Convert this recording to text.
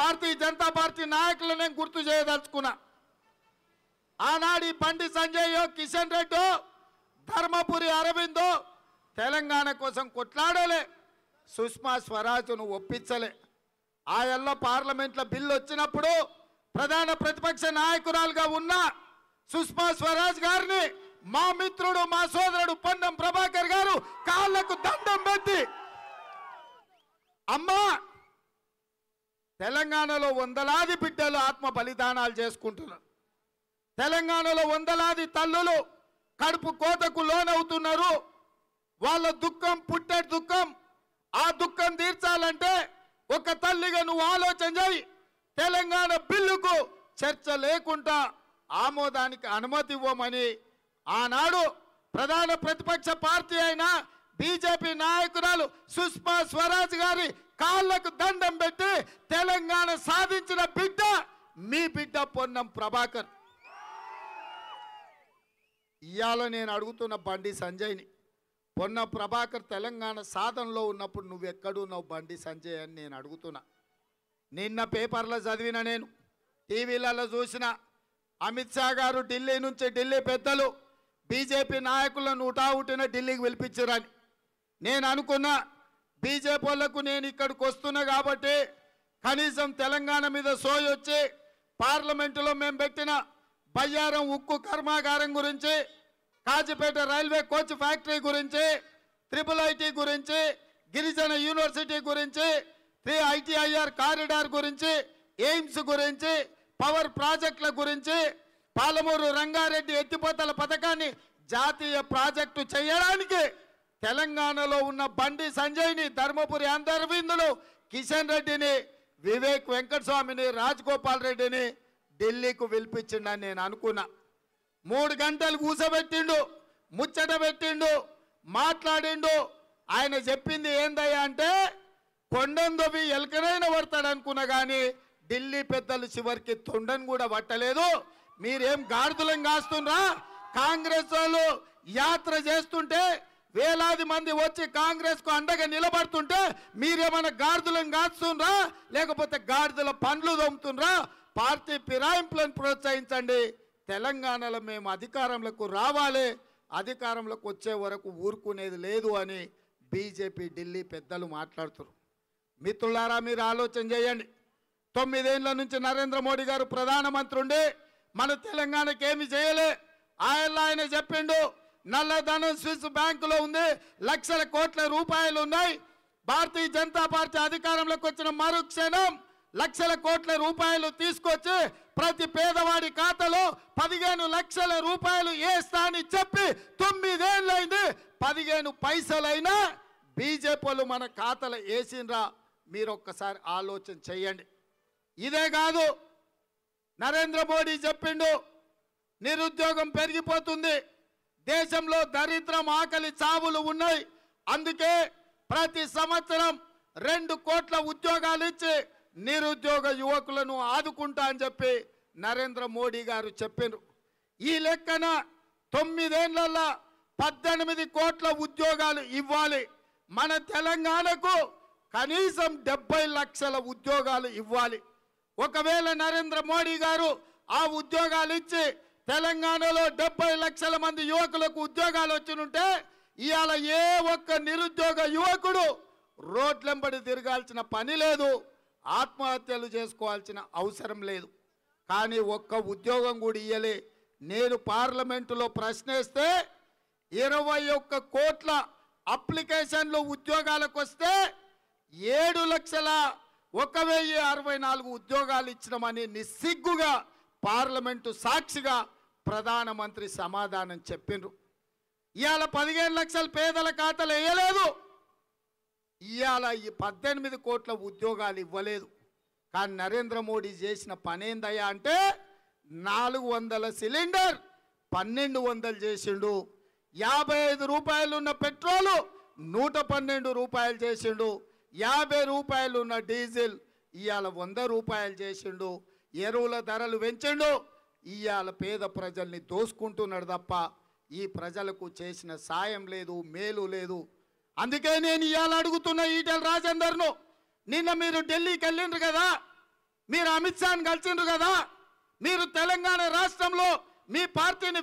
Bharatiya Janata party నాయకులను నేను గుర్తు చేయదలుచుకున్నా. ఆనాడు ఈ బండి సంజయ్ కిషన్ రెడ్డి ధర్మపురి అరవిందో తెలంగాణ కోసం కొట్లాడలే. సుష్మా స్వరాజ్ను ఒప్పించలే. ఆ ఎల్ల పార్లమెంట్లో బిల్లు వచ్చినప్పుడు ప్రధాన ప్రతిపక్ష నాయకురాలుగా ఉన్న సుష్మా స్వరాజ్ గారిని మా మిత్రుడు మా సోదరుడు పొన్నం ప్రభాకర్ గారు కాళ్ళకు దండం పెట్టి అమ్మా తెలంగాణలో వందలాది బిడ్డలు ఆత్మ బలిదానాలు చేసుకుంటున్నారు. తెలంగాణలో వందలాది తల్లులు కడుపు కోతకు లోనవుతున్నారు. వాళ్ళ దుఃఖం పుట్టే దుఃఖం ఆ దుఃఖం తీర్చాలంటే ఒక తల్లిగా నువ్వు ఆలోచన చేయి తెలంగాణ బిల్లుకు చర్చ లేకుండా ఆమోదానికి అనుమతి ఇవ్వమని ఆనాడు ప్రధాన ప్రతిపక్ష పార్టీ అయిన బీజేపీ నాయకురాలు సుష్మా స్వరాజ్ గారి కాళ్ళకు దండం పెట్టి తెలంగాణ సాధించిన బిడ్డ మీ బిడ్డ పొన్నం ప్రభాకర్. ఇవాళ నేను అడుగుతున్న బండి సంజయ్ని పొన్న ప్రభాకర్ తెలంగాణ సాధనలో ఉన్నప్పుడు నువ్వు ఎక్కడున్నావు బండి సంజయ్ అని నేను అడుగుతున్నా. నిన్న పేపర్లో చదివిన నేను టీవీలలో చూసిన అమిత్ షా గారు ఢిల్లీ నుంచి ఢిల్లీ పెద్దలు బీజేపీ నాయకులను ఉటావుటిన ఢిల్లీకి పిలిపించారని. నేను అనుకున్నా బీజేపీ వాళ్ళకు నేను ఇక్కడికి వస్తున్నా కాబట్టి కనీసం తెలంగాణ మీద సోయి వచ్చి పార్లమెంటులో మేము పెట్టిన బయ్యారం ఉక్కు కర్మాగారం గురించి కాజీపేట రైల్వే కోచ్ ఫ్యాక్టరీ గురించి ట్రిపుల్ ఐటీ గురించి గిరిజన యూనివర్సిటీ గురించి త్రీ ఐటీఐఆర్ కారిడార్ గురించి ఎయిమ్స్ గురించి పవర్ ప్రాజెక్టుల గురించి పాలమూరు రంగారెడ్డి ఎత్తిపోతల పథకాన్ని జాతీయ ప్రాజెక్టు చేయడానికి తెలంగాణలో ఉన్న బండి సంజయ్ని ధర్మపురి అంతర్విందులు కిషన్ రెడ్డిని వివేక్ వెంకటస్వామిని రాజగోపాల్ రెడ్డిని ఢిల్లీకు పిలిపించిండని నేను అనుకున్నా. మూడు గంటలు కూసబెట్టిండు ముచ్చట పెట్టిండు మాట్లాడిండు. ఆయన చెప్పింది ఏందయ్యా అంటే కొండందొవి ఎలకనైనా పడతాడు అనుకున్నా కానీ ఢిల్లీ పెద్దలు చివరికి తొండను కూడా పట్టలేదు. మీరేం గాడిదలం కాస్తుండ్రా? కాంగ్రెస్ వాళ్ళు యాత్ర చేస్తుంటే వేలాది మంది వచ్చి కాంగ్రెస్కు అండగా నిలబడుతుంటే మీరేమైనా గాడిదలను కాస్తుండ్రా? లేకపోతే గాడిదల పండ్లు దొమ్ముతుండ్రా పార్టీ ఫిరాయింపులను ప్రోత్సహించండి. తెలంగాణలో మేము అధికారంలోకి రావాలి. అధికారంలోకి వచ్చే వరకు ఊరుకునేది లేదు అని బీజేపీ ఢిల్లీ పెద్దలు మాట్లాడుతున్నారు మిత్రులారా మీరు ఆలోచన చేయండి. తొమ్మిదేళ్ళ నుంచి నరేంద్ర మోడీ గారు ప్రధానమంత్రి ఉండి మన తెలంగాణకి ఏమి చేయలే. ఆయన ఆయన చెప్పిండు నల్లధనం స్విస్ బ్యాంకులో ఉంది. లక్షల కోట్ల రూపాయలు ఉన్నాయి. భారతీయ జనతా పార్టీ అధికారంలోకి వచ్చిన మరుక్షణం లక్షల కోట్ల రూపాయలు తీసుకొచ్చి ప్రతి పేదవాడి ఖాతాలో పదిహేను లక్షల రూపాయలు వేస్తా అని చెప్పి తొమ్మిదేళ్ళైంది. పదిహేను పైసలైనా బీజేపీ వాళ్ళు మన ఖాతాలో వేసిండ్రా. మీరు ఒక్కసారి ఆలోచన చేయండి. ఇదే కాదు నరేంద్ర మోడీ చెప్పిండు నిరుద్యోగం పెరిగిపోతుంది. దేశంలో దరిద్రం ఆకలి చావులు ఉన్నాయి. అందుకే ప్రతి సంవత్సరం రెండు కోట్ల ఉద్యోగాలు ఇచ్చి నిరుద్యోగ యువకులను ఆదుకుంటా అని చెప్పి నరేంద్ర మోడీ గారు చెప్పారు ఈ లెక్కన తొమ్మిదేళ్ళలో పద్దెనిమిది కోట్ల ఉద్యోగాలు ఇవ్వాలి. మన తెలంగాణకు కనీసం డెబ్బై లక్షల ఉద్యోగాలు ఇవ్వాలి. ఒకవేళ నరేంద్ర మోడీ గారు ఆ ఉద్యోగాలు ఇచ్చి తెలంగాణలో డెబ్బై లక్షల మంది యువకులకు ఉద్యోగాలు వచ్చినుంటే ఇవాళ ఏ ఒక్క నిరుద్యోగ యువకుడు రోడ్లెంబడి తిరగాల్సిన పని లేదు. ఆత్మహత్యలు చేసుకోవాల్సిన అవసరం లేదు. కానీ ఒక్క ఉద్యోగం కూడా ఇయ్యలే. నేను పార్లమెంటులో ప్రశ్నిస్తే ఇరవై ఒక్క కోట్ల అప్లికేషన్లు ఉద్యోగాలకు వస్తే ఏడు లక్షల ఒక వెయ్యి అరవై నాలుగు ఉద్యోగాలు ఇచ్చినామని నిస్సిగ్గుగా పార్లమెంటు సాక్షిగా ప్రధానమంత్రి సమాధానం చెప్పిండ్రు. ఇవాళ పదిహేను లక్షల పేదల ఖాతాలు వేయలేదు. ఇవాళ ఈ పద్దెనిమిది కోట్ల ఉద్యోగాలు ఇవ్వలేదు. కానీ నరేంద్ర మోడీ చేసిన పనేందయ్యా అంటే నాలుగు వందల సిలిండర్ పన్నెండు వందలు చేసిండు. యాభై ఐదు రూపాయలు ఉన్న పెట్రోలు నూట పన్నెండు రూపాయలు చేసిండు. యాభై రూపాయలు ఉన్న డీజిల్ ఇవాళ వంద రూపాయలు చేసిండు. ఎరువుల ధరలు పెంచిండు. ఇవాళ పేద ప్రజల్ని దోసుకుంటున్నాడు తప్ప ఈ ప్రజలకు చేసిన సాయం లేదు మేలు లేదు. అందుకే నేను ఇవాళ అడుగుతున్న ఈటెల రాజేందర్ను నిన్న మీరు ఢిల్లీకి వెళ్ళిండ్రు కదా మీరు అమిత్ షాను కలిసిండ్రు కదా మీరు తెలంగాణ రాష్ట్రంలో మీ పార్టీని